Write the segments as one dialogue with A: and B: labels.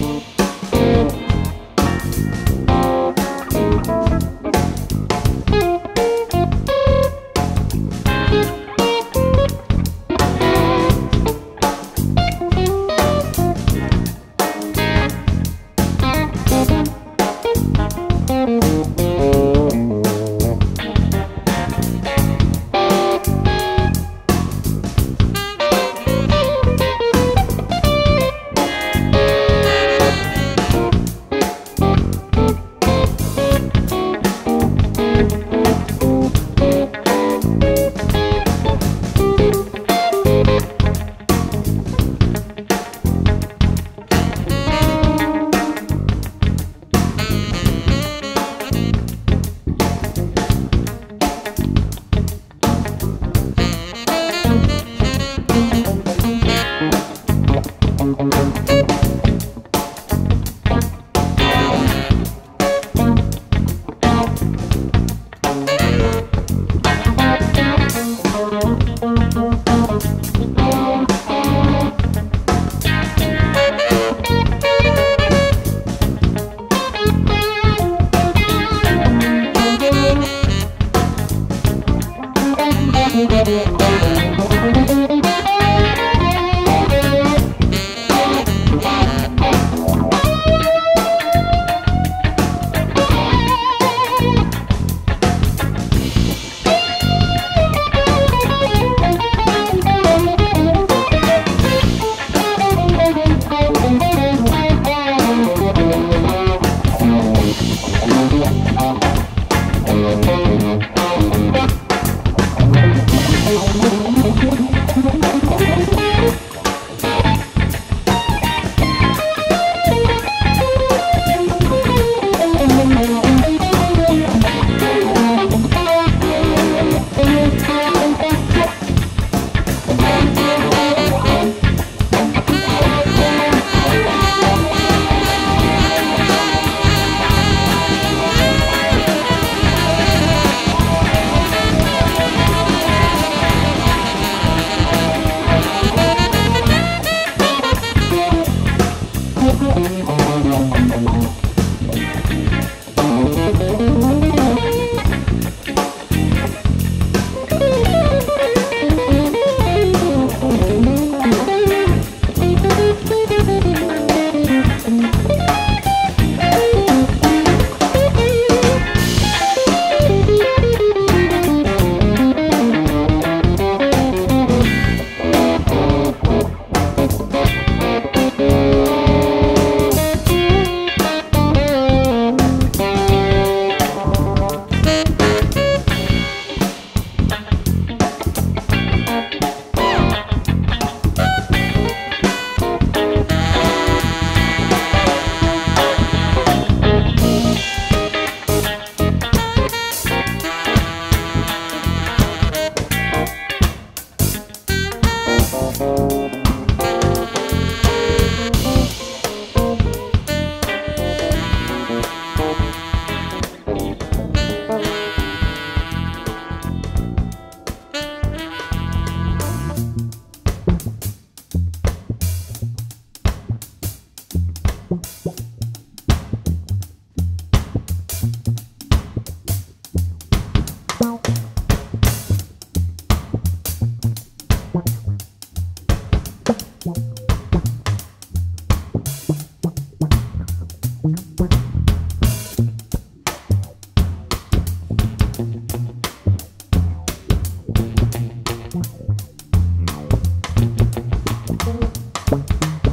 A: Música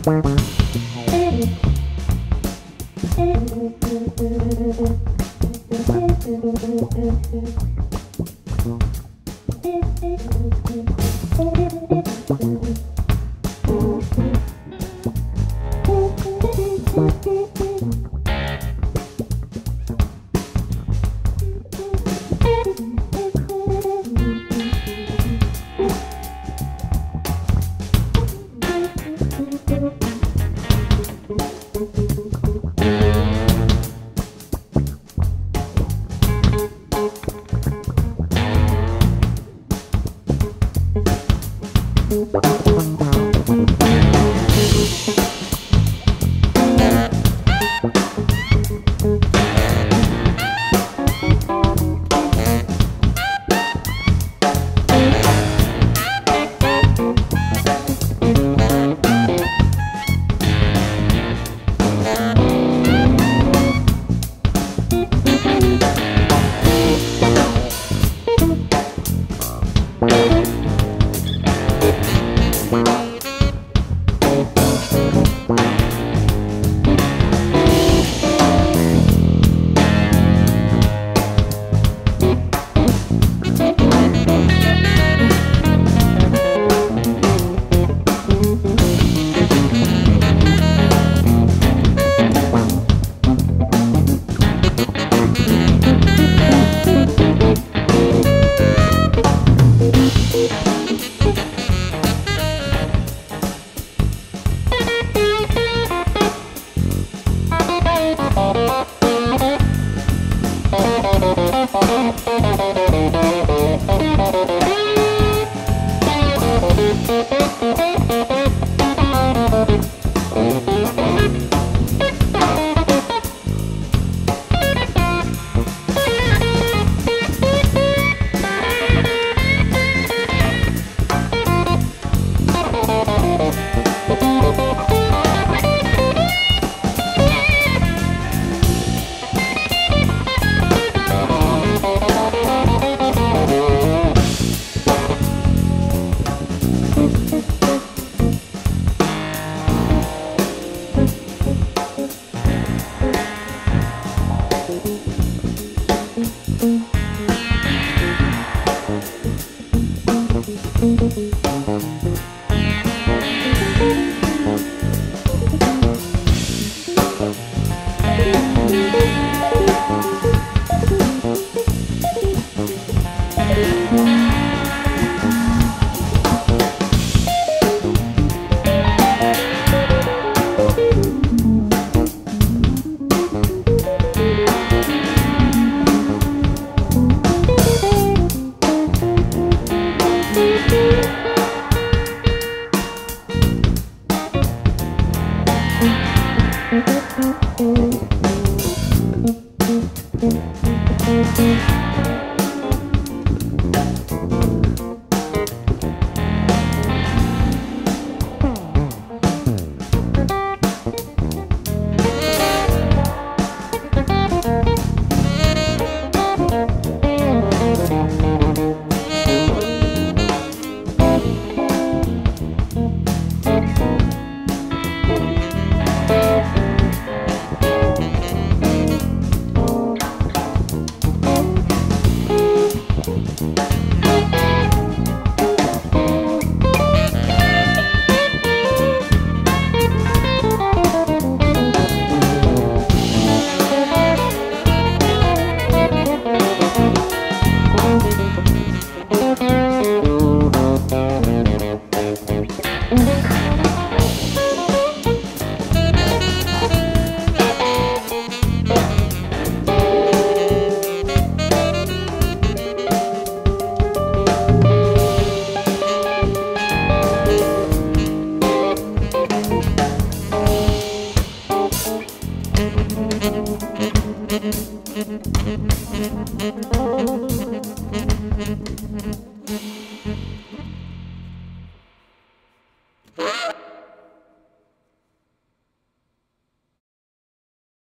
A: Thank you. Bye.